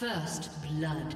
First blood.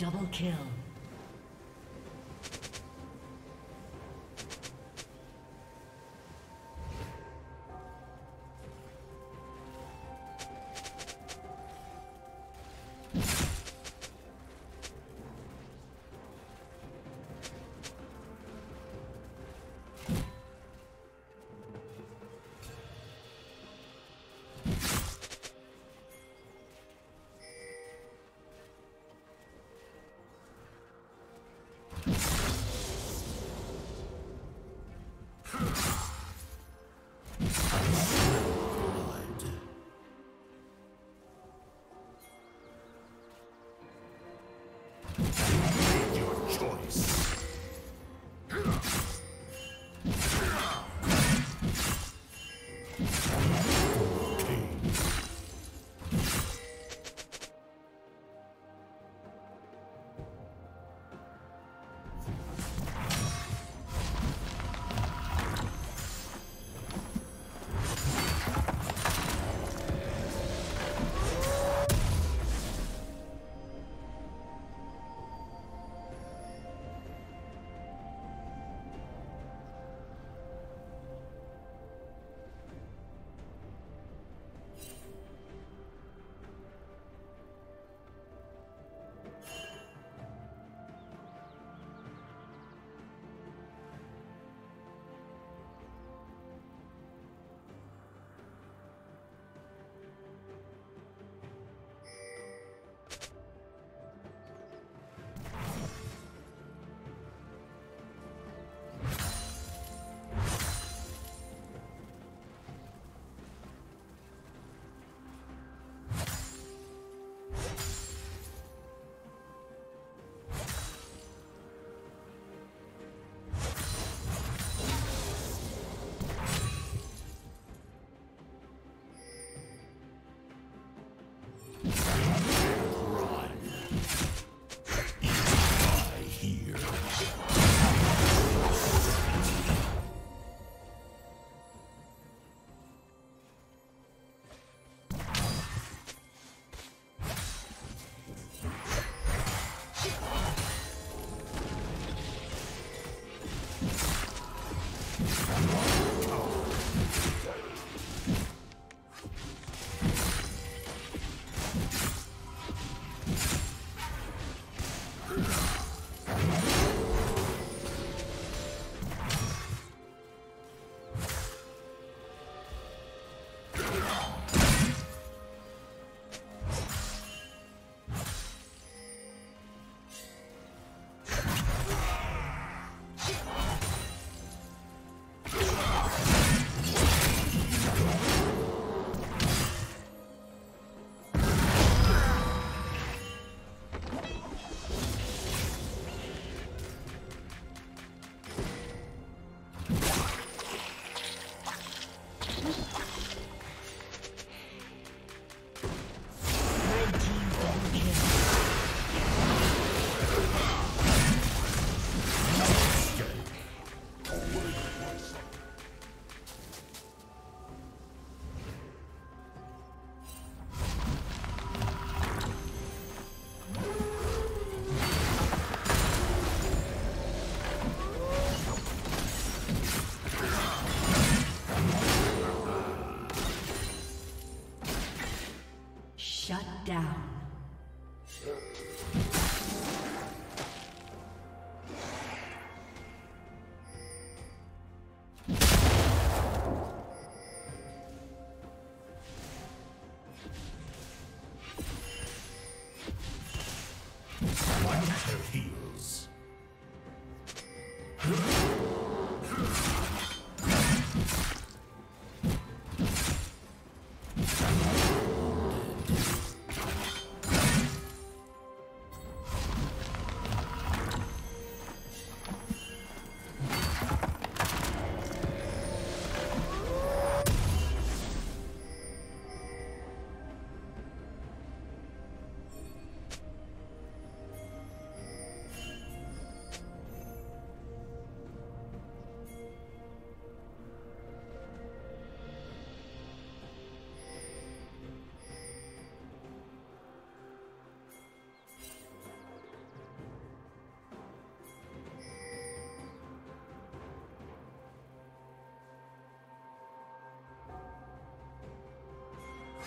Double kill.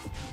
Down.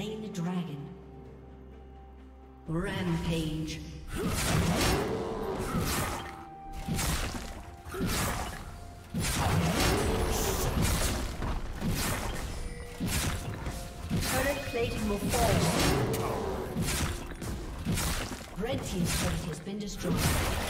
slain the dragon. Rampage. Turret plating will fall. Red Team's turret has been destroyed.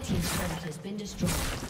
Red Team's turret has been destroyed.